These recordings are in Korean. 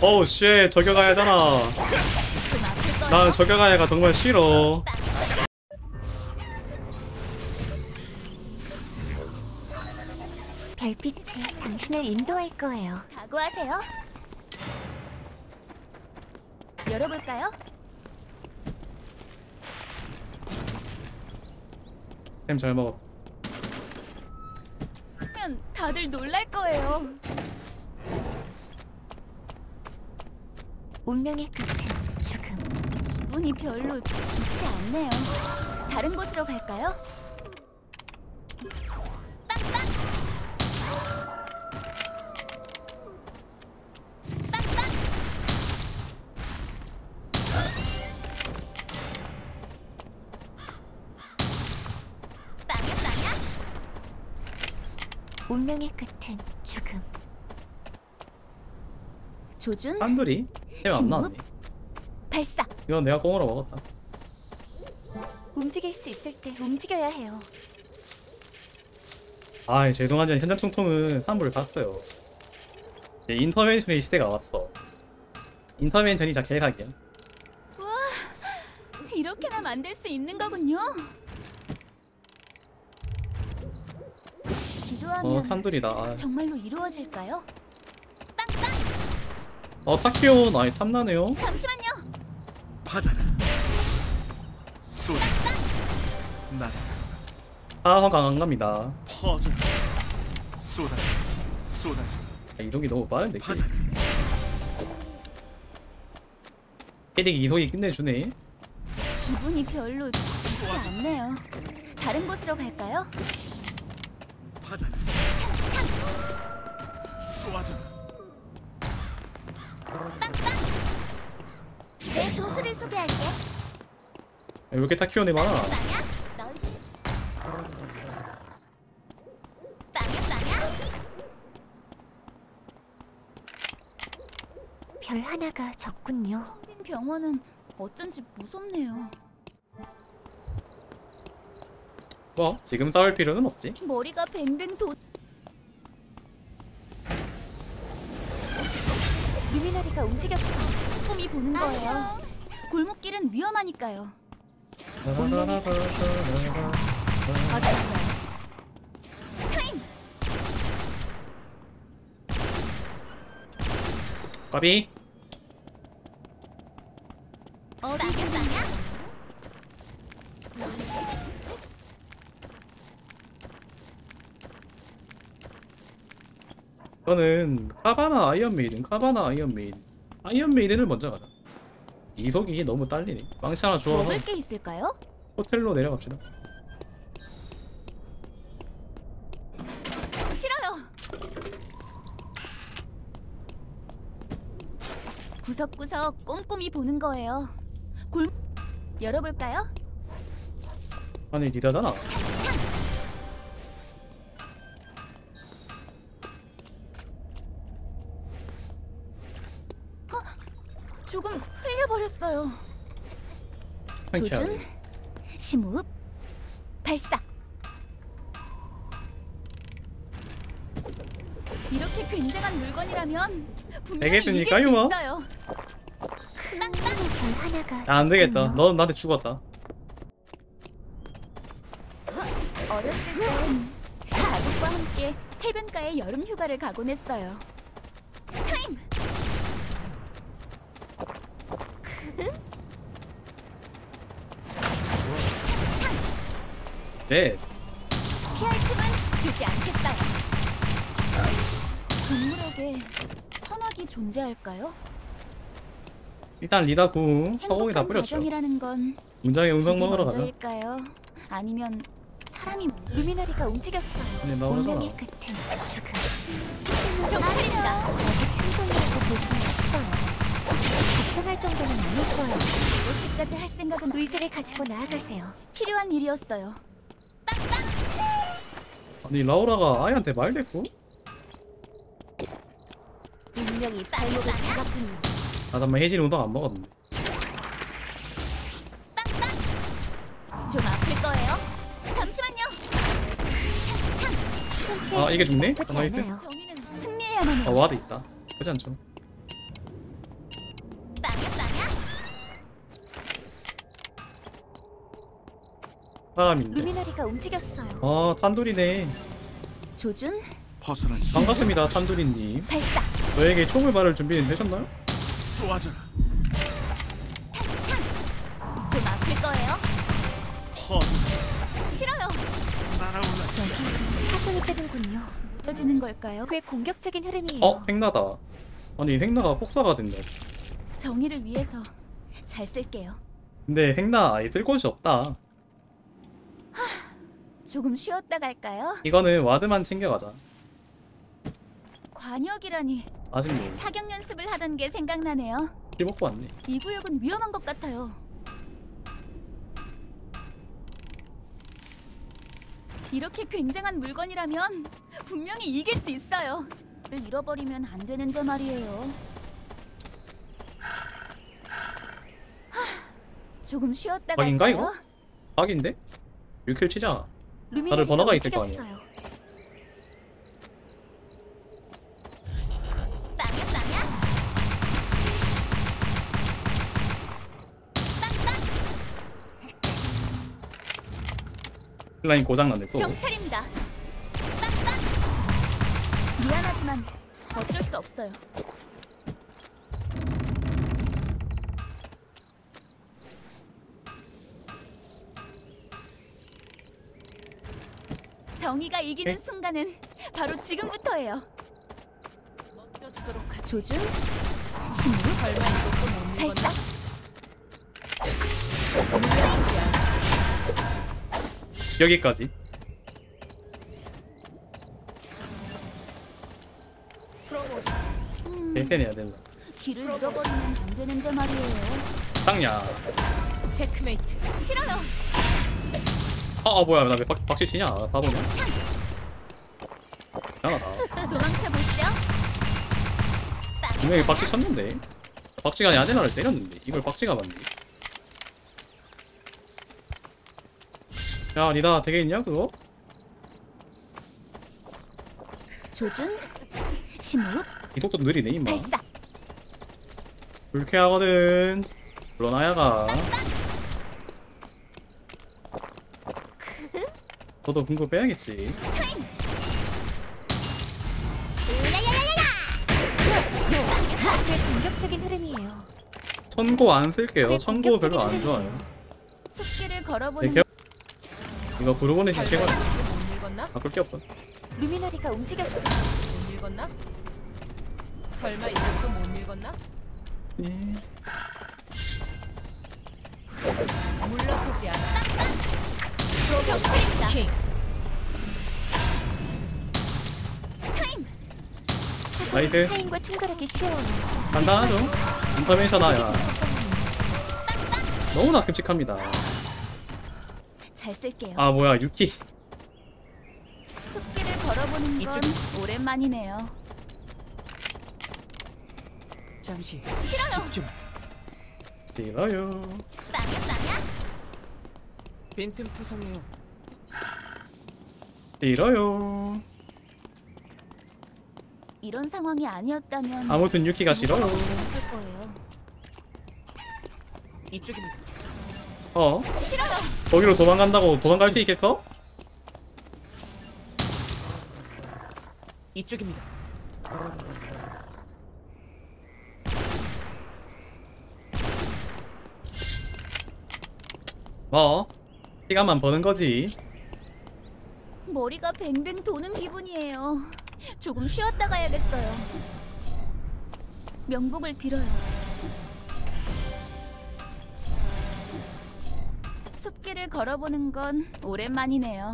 어우 shit 저격아야 거예요. 난 저격아야가 정말 싫어 별빛이 당신을 인도할 거예요. 각오하세요. 열어볼까요? 햄 잘 먹어 그러면 다들 놀랄 거예요. 운명의 끝은 죽음. 기분이 별로 좋지 않네요. 다른 곳으로 갈까요? 운명의 끝은 죽음. 조준? 한둘이? 햄안 나왔네. 발사. 이건 내가 꽁으로 먹었다. 움직일 수 있을 때 움직여야 해요. 아이 죄송하지만 현장 총통은 환불을 갔어요. 이제 인터벤션의 시대가 왔어. 인터벤션이 자 개사기야. 이렇게나 만들 수 있는 거군요. 기도하면 어 탄둘이다. 아, 정말로 이루어질까요? 어 타키온 아이 탐나네요 잠시만요. 받아라. 쏟아. 나 사화 강한 갑니다 퍼져. 쏟아. 쏟아. 아, 이동이 너무 빠른데. 캐릭 이동이 끝내주네 기분이 별로 좋지 않네요. 다른 곳으로 갈까요? 받아라. 내 조수를 소개할게. 왜 이렇게 빵야? 널. 빵야 빵야? 별 하나가 적군요. 병원은 어쩐지 무섭네요. 뭐 지금 싸울 필요는 없지 머리가 뱅뱅 도. 루미나리가 움직였어. 톰이 보는 거예요. 골목길은 위험하니까요. 타임. 까비? 저는 카바나 iron maiden 카바나 iron maiden iron maiden을 먼저 가자 이속이 너무 딸리네 망치 하나 주워서 먹을 게 있을까요? 호텔로 내려갑시다 싫어요. 구석구석 꼼꼼히 보는 거예요. 골 열어볼까요? 아니 리다잖아 조금 흘려버렸어요. 조준, 심호흡, 발사. 이렇게 굉장한 물건이라면 분명히 되겠습니까, 이길 수 유머? 있어요. 별 하나가 야 안되겠다 적군요. 넌 나한테 죽었다 어렸을 땐 가족과 함께 해변가에 여름 휴가를 가곤 했어요. 타임! 네 피할 틈은 주지 않겠어요. 동물에게 선악이 존재할까요? 일단 리다 궁 허공에 다 뿌렸죠 건 문장에 음성 먹으러 가자? 아니면 사람이? 루미나리가 움직였어요. 아니 나오잖아 운명의 끝은 죽음. 경찰입니다. 아직 한 손이라고 볼 수는 없어요. 걱정할 정도는 아닐 거예요. 이렇게까지 할 생각은 의지를 가지고 나아가세요. 필요한 일이었어요. 아니 라우라가 아이한테 말 됐고 운명이 발목을 잡았군요. 아 잠깐만 혜진 우동 안 먹었는데 좀 아플 거예요. 잠시만요. 아, 이게 죽네? 나쁘지 가만히 있어. 않아요. 정의는 승리해야만 아 해요. 와드 있다 그렇지 않죠 사람인데. 루미나리가 움직였어요. 아 탄두리네. 조준 벗어난 시 반갑습니다 탄두리님. 발사. 저에게 총을 바를 준비는 되셨나요? 쏘아져라. 좀 아플 거예요. 헛 싫어요. 날아올라. 여기 화성이 뜨는군요. 무뎌지는 걸까요? 꽤 공격적인 흐름이에요. 어 행나다. 아니 행나가 폭사가 된다. 정의를 위해서 잘 쓸게요. 근데 행나 아예 쓸 곳이 없다. 조금 쉬었다 갈까요? 이거는 와드만 챙겨가자. 관역이라니 아직도 사격 연습을 하던 게 생각나네요. 15고 왔네. 이 구역은 위험한 것 같아요. 이렇게 굉장한 물건이라면 분명히 이길 수 있어요. 를 잃어버리면 안 되는데 말이에요. 하, 조금 쉬었다 각인가, 갈까요? 각인데? 6킬 치자. 다들 번호가 있을 거 아니야. 라인 고장 났네 또. 경찰입니다. 빵빵. 미안하지만 어쩔 수 없어요. 정의가 이기는 네? 순간은 바로 지금부터예요. 조준, 침묵, 발사. 여기까지. 음, 개편해야 된다. 길을 잃어버리면 안 되는데 말이에요. 땅야. 체크메이트. 싫어요. 아, 아 뭐야 나 왜 박씨 치냐? 바보냐? 이상하다. 도망쳐 보시죠. 분명히 박씨 쳤는데. 박씨가 아니 아데나를 때렸는데 이걸 박씨가 맞네. 야 니다 되게 있냐 그거? 조준, 침묵, 이 속도 느리네 임마. 발사. 불쾌하거든. 물러나야가. 너도 궁금 빼야겠지. 꽤 공격적인 흐름이에요. 천고 안 쓸게요. 왜 천고 별로 안 좋아요. 네, 걸어보는 개... 이거 브루보네 시체가 못 읽었나? 바꿀 게 없어. 루미나리가 움직였어요. 못 읽었나? 설마 이것도 못 읽었나? 예. 물러서지 않아. nice. 타인과 충돌하기 쉬워요. 간단하죠? intervention 아야. 너무나 끔찍합니다. 잘 쓸게요. 아 뭐야 유키. 숲길을 걸어보는 건. 오랜만이네요. 잠시 싫어요. 집중. 싫어요. 빵야 빵야. 빈틈 투성이에요. 싫어요. 이런 상황이 아니었다면 아무튼 유키가 싫어요. 있을 거예요. 이쪽입니다. 어? 싫어요. 거기로 도망간다고 도망갈 수 있겠어? 이쪽입니다. 뭐 시간만 버는 거지. 머리가 뱅뱅 도는 기분이에요. 조금 쉬었다 가야겠어요. 명복을 빌어요. 숲길을 걸어보는 건 오랜만이네요.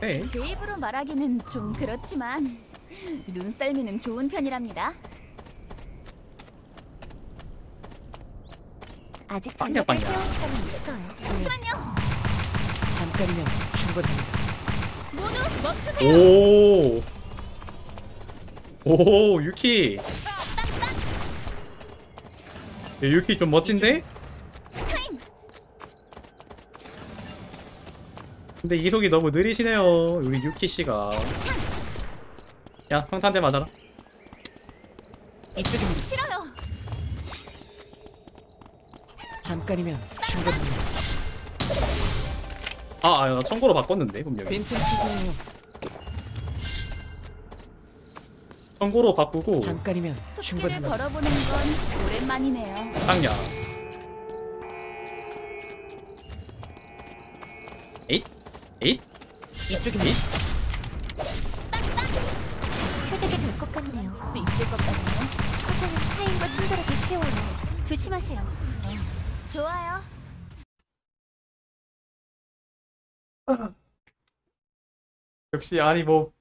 네. 제 입으로 말하기는 좀 그렇지만 눈썰미는 좋은 편이랍니다. 아직 전략을. 세울 시간은 있어요. 잠시만요. 잠깐이면 충분합니다. 모두 멈추세요. 오. 오 유키. 야, 유키 좀 멋진데? 타임. 근데 이속이 너무 느리시네요. 우리 유키 씨가. 야 평탄대 맞아라. 이쪽입니다. 싫어요. 잠깐이면 충분합니다. 아, 아, 나 청고로 바꿨는데 분명히. 빈틈 투성이요. 청고로 바꾸고 잠깐이면 충분합니다. 걸어보는 건 오랜만이네요. 땅야. 에잇, 에잇, 이쪽입니다. 표적이 될 것 같네요. 할수 있을 것 같네요. 화살은 타인과 충돌하기 쉬워요. 조심하세요. 좋아요. 역시 아니 뭐